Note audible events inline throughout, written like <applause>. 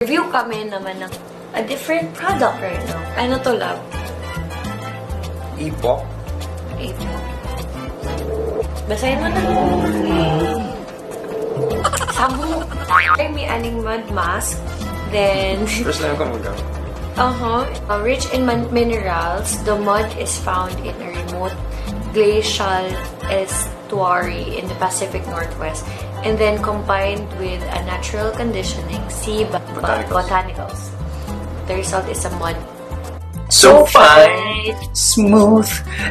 Review kami naman ng a different product right now. Ano to, love? Epok. Ito. Basahin mo na. Sabong. May aning mud mask. Then, <laughs> First time ko magagamit. Uh-huh. Uh, rich in min- minerals, the mud is found in a remote glacial estuary in the Pacific Northwest and then combined with a natural conditioning sea bo- Botanicals. botanicals. The result is a mud. So fine, smooth,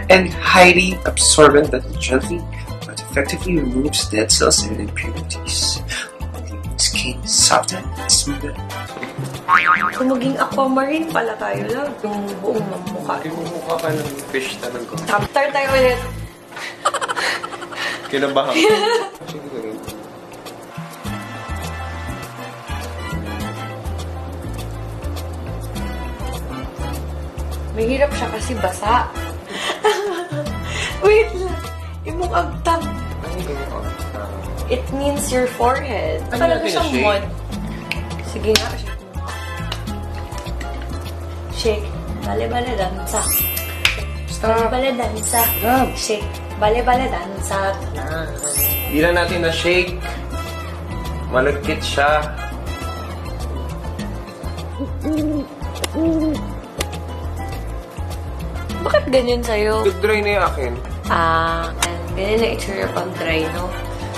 and highly absorbent that it gently but effectively removes dead cells and impurities, leaving skin softer and smoother. Kung maging aquamarine pala tayo lang, yung buong mukha. Mukha ka ng fish talaga. Start tayo ulit. Kinabahan. Mahirap siya kasi basa. <laughs> Wait lang. Imong agtang. It means your forehead. Ano Talaga siyang mod. Sige nga, shake mo. Shake. Bale-bale dansa. Stop! Bale-bale dansa. Stop! Shake. Bale-bale dansa. Di na natin na-shake. Malagkit siya. Bakit ganyan sa'yo? Good dry na yung akin. Ah, and ganyan na itsura pag dry, no?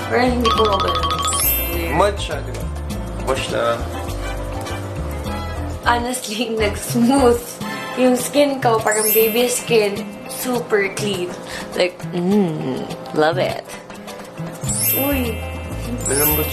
Pero hindi ko mabalance. Weird. Mud siya, di ba? Wash na. Honestly, <laughs> nag-smooth. Yung skin ko, parang baby skin, super clean. Like, mmm, love it. Uy, Malambot